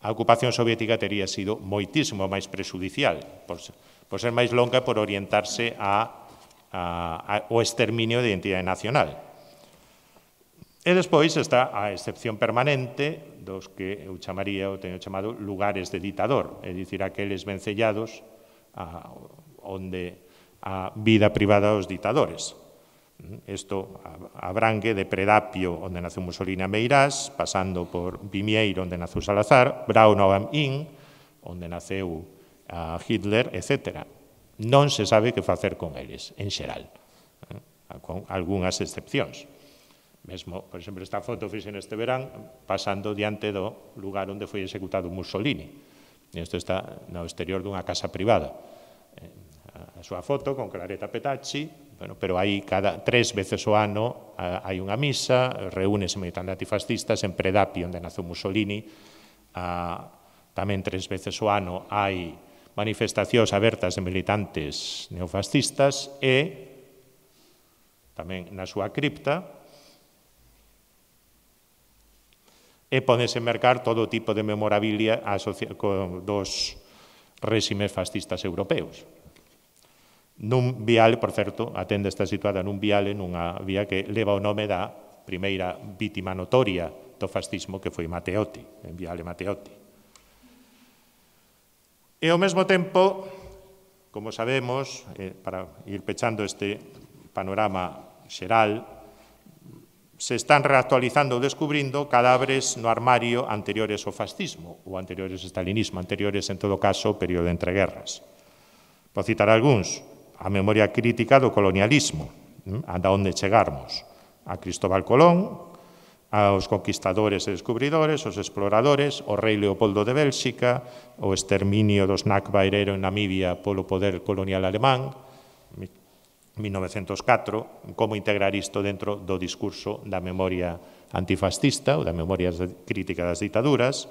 a ocupación soviética tería sido moitísimo máis presudicial, por, por ser máis longa por orientarse a, a, a, o exterminio de identidade nacional. E despois está a excepción permanente dos que eu chamaría ou teño chamado lugares de ditador, é dicir, aqueles vencellados a, onde a vida privada dos ditadores. Isto abrangue de Predapio, onde naceu Mussolini a Meirás, pasando por Vimieiro, onde naceu Salazar, Braunau am Inn, onde naceu a Hitler, etc. Non se sabe que facer con eles, en xeral, eh, con algunhas excepcións. Mesmo, por exemplo, esta foto fixen este verán pasando diante do lugar onde foi executado Mussolini. E isto está no exterior dunha casa privada. Eh, a súa foto con Clareta Petacci, bueno, pero hai cada tres veces o ano hai unha misa, reúnese militantes antifascistas en Predapi, onde nace Mussolini, a, tamén tres veces o ano hai manifestacións abertas de militantes neofascistas e tamén na súa cripta e pódense mercar todo tipo de memorabilia dos réximes fascistas europeos. Nun vial, por certo, a tenda está situada nun viale, nunha vía que leva o nome da primeira vítima notoria do fascismo que foi Mateotti, en Viale Mateotti. E ao mesmo tempo, como sabemos, eh, para ir pechando este panorama xeral, se están reactualizando ou descubrindo cadáveres no armario anteriores ao fascismo, ou anteriores ao stalinismo, anteriores, en todo caso, ao período de entreguerras. Vou citar algúns a memoria crítica do colonialismo, anda onde chegarmos, a Cristóbal Colón, aos conquistadores e descubridores, os exploradores, o rei Leopoldo de Bélxica, o exterminio dos Nakba Herero en Namibia polo poder colonial alemán, 1904, como integrar isto dentro do discurso da memoria antifascista ou da memoria crítica das ditaduras.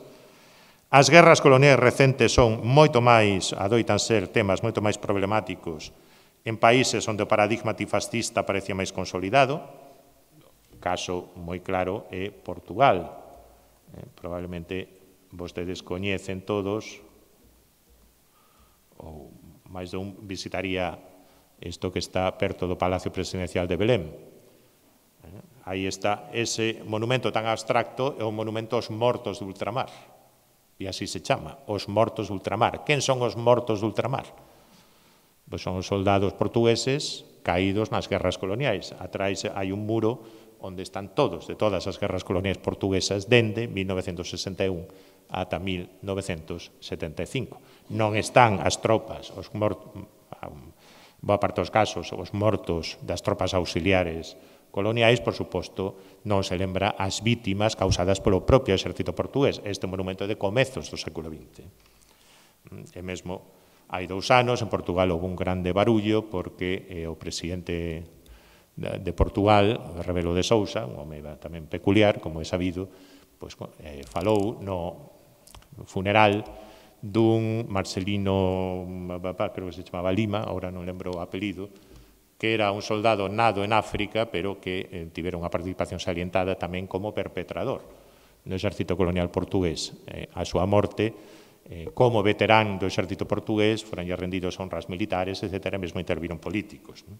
As guerras coloniais recentes son moito máis, adoitan ser temas moito máis problemáticos en países onde o paradigma antifascista parecía máis consolidado, caso moi claro é Portugal. Eh, probablemente vostedes coñecen todos ou máis dun visitaría isto que está perto do Palacio Presidencial de Belém. Eh, aí está ese monumento tan abstracto é o monumento aos mortos de ultramar. E así se chama, os mortos de ultramar. Quen son os mortos de ultramar? Pois son soldados portugueses caídos nas guerras coloniais. Atrás hai un muro onde están todos, de todas as guerras coloniais portuguesas, dende 1961 ata 1975. Non están as tropas, os mortos, mm, boa parte dos casos, os mortos das tropas auxiliares coloniais, por suposto, non se lembra as vítimas causadas polo propio exército portugués, este monumento de comezos do século XX. Mm, e mesmo Hai dous anos en Portugal houve un grande barullo porque eh, o presidente de Portugal, Rebelo de Sousa, un home tamén peculiar, como é sabido, pois, eh, falou no funeral dun Marcelino, creo que se chamaba Lima, ahora non lembro o apelido, que era un soldado nado en África, pero que eh, tivera unha participación salientada tamén como perpetrador no exército colonial portugués. Eh, a súa morte eh, como veterán do exército portugués, foran rendidos honras militares, etc., mesmo interviron políticos. Non?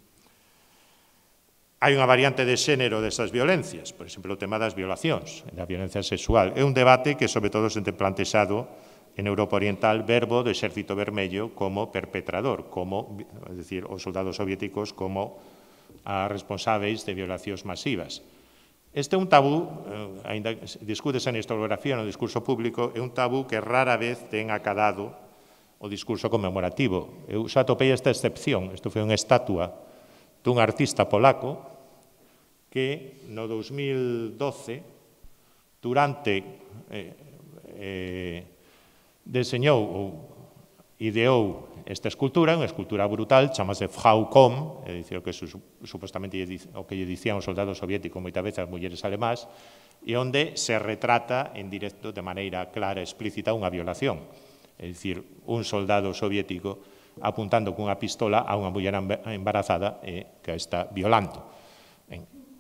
Hai unha variante de xénero destas violencias, por exemplo, o tema das violacións, da violencia sexual. É un debate que, sobre todo, se ten plantexado en Europa Oriental verbo do exército vermello como perpetrador, como, é dicir, os soldados soviéticos como a responsáveis de violacións masivas. Este é un tabú, eh, ainda discútese na historiografía, no discurso público, é un tabú que rara vez ten acadado o discurso conmemorativo. Eu xa topei esta excepción, isto foi unha estatua dun artista polaco que no 2012, durante eh, eh, deseñou ou ideou esta escultura, unha escultura brutal, chamase Frau Kom, é dicir, que su, supostamente o que lle dicían os soldados soviéticos moitas veces as mulleres alemás, e onde se retrata en directo de maneira clara e explícita unha violación. É dicir, un soldado soviético apuntando cunha pistola a unha muller embarazada e que está violando.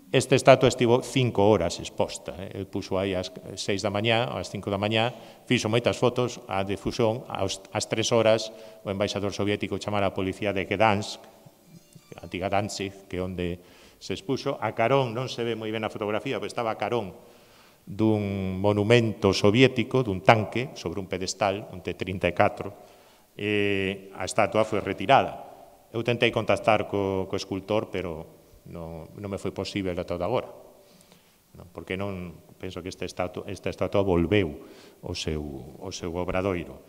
Esta estatua estivo cinco horas exposta. Eh. El puxo aí ás seis da mañá, ás cinco da mañá, fixo moitas fotos, a difusión, aos, ás tres horas, o embaixador soviético chamara a policía de Gdansk, antiga Danzig, que onde se expuxo. A Carón, non se ve moi ben a fotografía, pero estaba a Carón dun monumento soviético, dun tanque, sobre un pedestal, un T-34, e a estatua foi retirada. Eu tentei contactar co, co escultor, pero non, non me foi posible ata agora. Non, porque non penso que este estatua, esta estatua volveu o seu, o seu obradoiro.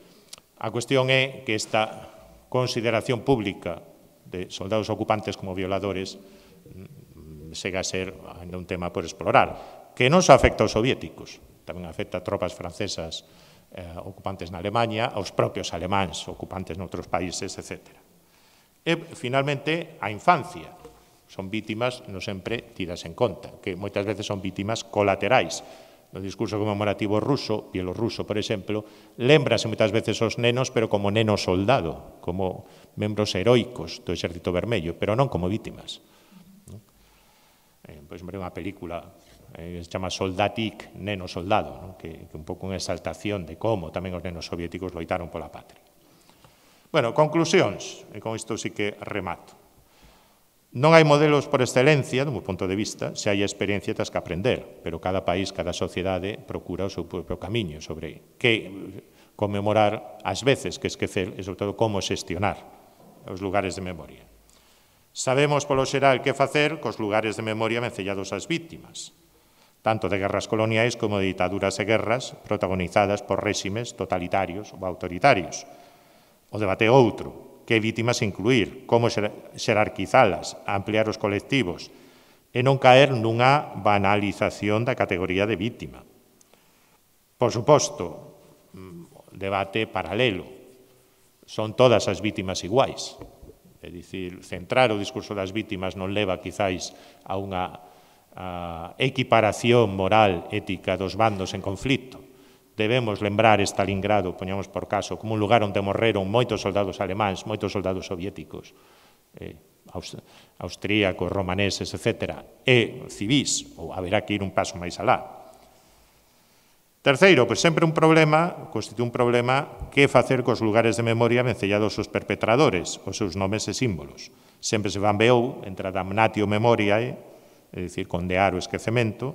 A cuestión é que esta consideración pública de soldados ocupantes como violadores mm, sega a ser ainda un tema por explorar, que non só afecta aos soviéticos, tamén afecta a tropas francesas eh, ocupantes na Alemanha, aos propios alemáns ocupantes noutros países, etc. E, finalmente, a infancia, son vítimas non sempre tidas en conta, que moitas veces son vítimas colaterais. No discurso conmemorativo ruso, bielorruso, por exemplo, lembrase moitas veces os nenos, pero como neno soldado, como membros heroicos do Exército Vermello, pero non como vítimas. Eh, pois, unha película eh, se chama Soldatic, neno soldado, ¿no? que, que un pouco unha exaltación de como tamén os nenos soviéticos loitaron pola patria. Bueno, conclusións, e con isto sí que remato. Non hai modelos por excelencia, do meu punto de vista, se hai experiencia tens que aprender, pero cada país, cada sociedade procura o seu propio camiño sobre que conmemorar, ás veces que esquecer, e sobre todo como xestionar os lugares de memoria. Sabemos polo xeral que facer cos lugares de memoria vencellados ás víctimas, tanto de guerras coloniais como de ditaduras e guerras protagonizadas por réximes totalitarios ou autoritarios. O debate é outro, que vítimas incluir, como xerarquizalas, ampliar os colectivos, e non caer nunha banalización da categoría de vítima. Por suposto, mm, debate paralelo, son todas as vítimas iguais. É dicir, centrar o discurso das vítimas non leva quizáis a unha a equiparación moral ética dos bandos en conflito debemos lembrar Stalingrado, poñamos por caso, como un lugar onde morreron moitos soldados alemáns, moitos soldados soviéticos, eh, austríacos, romaneses, etc., e civís, ou haberá que ir un paso máis alá. Terceiro, pois sempre un problema, constitúe un problema que facer cos lugares de memoria vencellados os perpetradores, os seus nomes e símbolos. Sempre se van veou entre a damnatio memoriae, eh, é dicir, condear o esquecemento,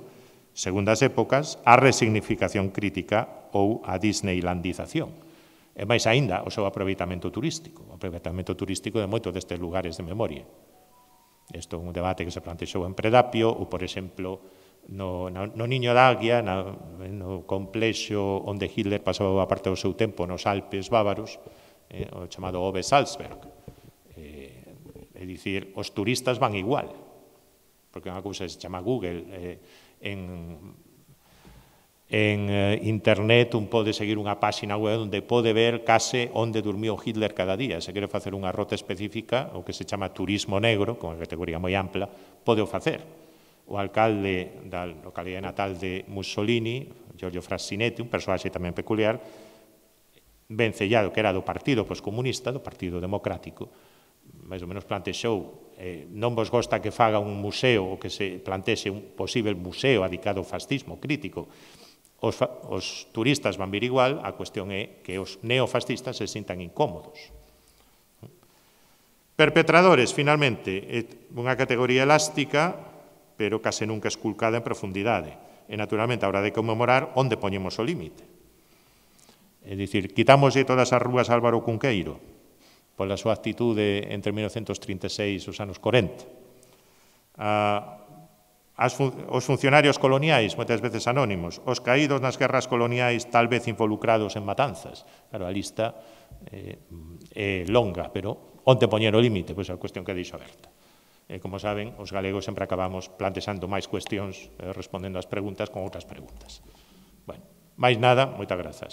segundas épocas, a resignificación crítica ou a disneylandización. E máis aínda, o seu aproveitamento turístico. O aproveitamento turístico de moitos destes lugares de memoria. Isto é un debate que se plantexou en Predapio ou, por exemplo, no, no, no Niño da Águia, na, no complexo onde Hitler pasaba a parte do seu tempo nos Alpes Bávaros, eh, o chamado Ove Salzberg. Eh, é dicir, os turistas van igual, porque unha cousa se chama Google, eh, en en eh, internet un pode seguir unha páxina web onde pode ver case onde durmiu Hitler cada día. Se quere facer unha rota específica, o que se chama turismo negro, con unha categoría moi ampla, pode o facer. O alcalde da localidade natal de Mussolini, Giorgio Frassinetti, un personaxe tamén peculiar, vencellado que era do Partido Poscomunista, do Partido Democrático, máis ou menos plantexou eh, non vos gosta que faga un museo ou que se plantexe un posible museo adicado ao fascismo crítico. Os, os turistas van vir igual, a cuestión é que os neofascistas se sintan incómodos. Perpetradores, finalmente, é unha categoría elástica, pero case nunca esculcada en profundidade. E, naturalmente, a hora de conmemorar, onde poñemos o límite? É dicir, quitámoslle todas as rúas Álvaro Cunqueiro, pola súa actitude entre 1936 e os anos 40. Ah, as fun os funcionarios coloniais, moitas veces anónimos, os caídos nas guerras coloniais, tal vez involucrados en matanzas. Claro, a lista eh, é longa, pero onde poñer o límite? Pois é a cuestión que deixo aberta. E, como saben, os galegos sempre acabamos plantexando máis cuestións, eh, respondendo ás preguntas con outras preguntas. Bueno, máis nada, moitas grazas.